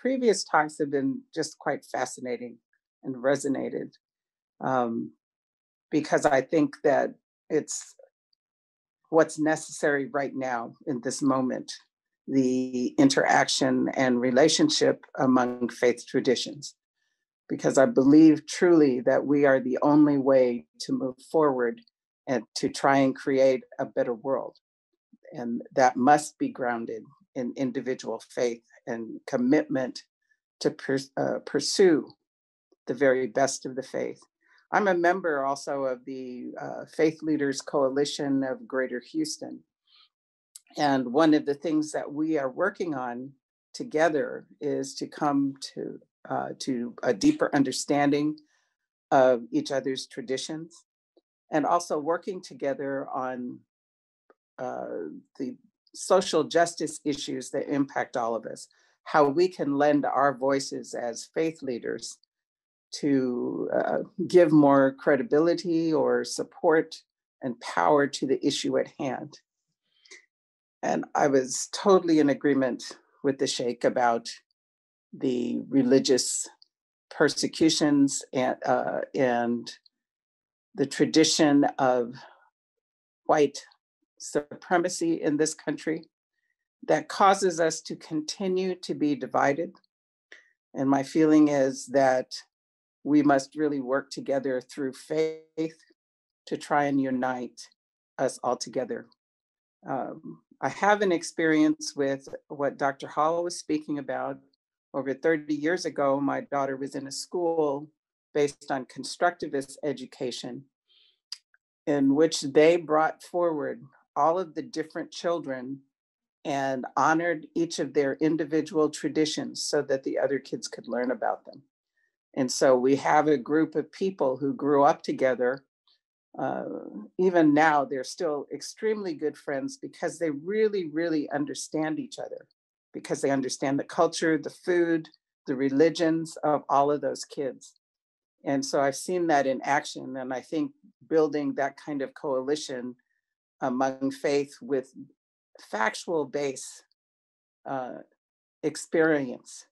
previous talks have been just quite fascinating and resonated um, because I think that it's what's necessary right now in this moment the interaction and relationship among faith traditions. Because I believe truly that we are the only way to move forward and to try and create a better world. And that must be grounded in individual faith and commitment to pers- uh, pursue the very best of the faith. I'm a member also of the uh, Faith Leaders Coalition of Greater Houston. And one of the things that we are working on together is to come to uh, to a deeper understanding of each other's traditions, and also working together on uh, the social justice issues that impact all of us. How we can lend our voices as faith leaders to uh, give more credibility or support and power to the issue at hand. And I was totally in agreement with the Sheikh about the religious persecutions and, uh, and the tradition of white supremacy in this country that causes us to continue to be divided. And my feeling is that we must really work together through faith to try and unite us all together. Um, I have an experience with what Dr. Hall was speaking about. Over 30 years ago, my daughter was in a school based on constructivist education, in which they brought forward all of the different children and honored each of their individual traditions so that the other kids could learn about them. And so we have a group of people who grew up together. Uh, even now, they're still extremely good friends because they really, really understand each other, because they understand the culture, the food, the religions of all of those kids. And so I've seen that in action. And I think building that kind of coalition among faith with factual base uh, experience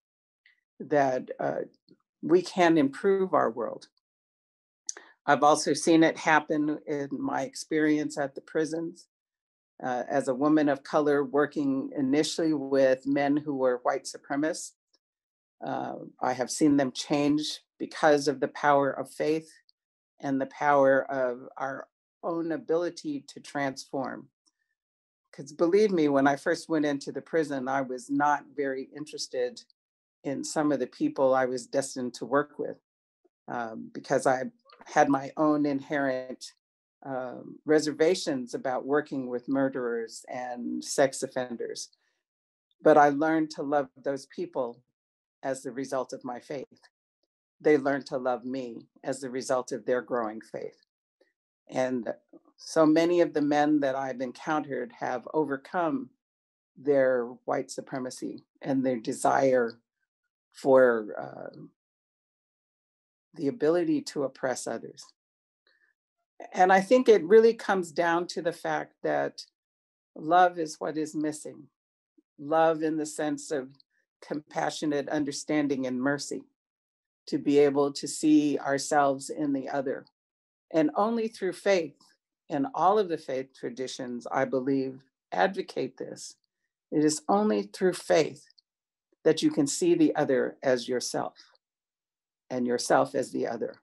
that uh, we can improve our world. I've also seen it happen in my experience at the prisons. Uh, as a woman of color working initially with men who were white supremacists, uh, I have seen them change because of the power of faith and the power of our own ability to transform. Because believe me, when I first went into the prison, I was not very interested in some of the people I was destined to work with um, because I had my own inherent um, reservations about working with murderers and sex offenders. But I learned to love those people as the result of my faith. They learned to love me as the result of their growing faith. And so many of the men that I've encountered have overcome their white supremacy and their desire for uh, the ability to oppress others. And I think it really comes down to the fact that love is what is missing. Love in the sense of compassionate understanding and mercy, to be able to see ourselves in the other. And only through faith, and all of the faith traditions, I believe, advocate this. It is only through faith that you can see the other as yourself and yourself as the other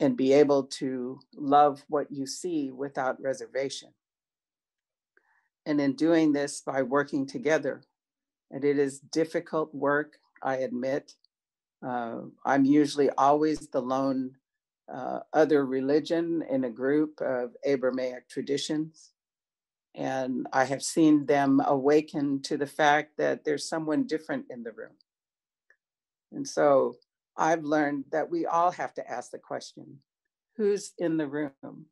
and be able to love what you see without reservation. And in doing this by working together, and it is difficult work, I admit. Uh, I'm usually always the lone uh, other religion in a group of Abrahamic traditions. And I have seen them awaken to the fact that there's someone different in the room. And so I've learned that we all have to ask the question who's in the room?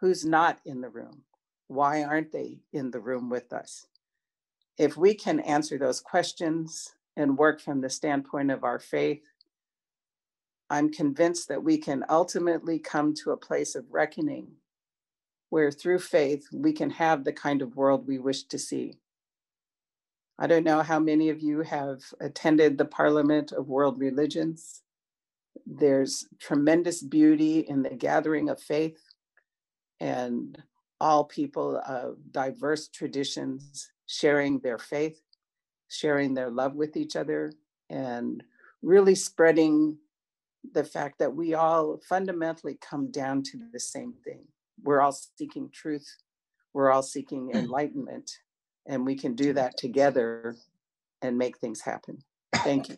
Who's not in the room? Why aren't they in the room with us? If we can answer those questions and work from the standpoint of our faith, I'm convinced that we can ultimately come to a place of reckoning where through faith we can have the kind of world we wish to see. I don't know how many of you have attended the Parliament of World Religions. There's tremendous beauty in the gathering of faith and all people of diverse traditions sharing their faith, sharing their love with each other, and really spreading the fact that we all fundamentally come down to the same thing. We're all seeking truth, we're all seeking mm. enlightenment, and we can do mm. that together and make things happen. Thank you.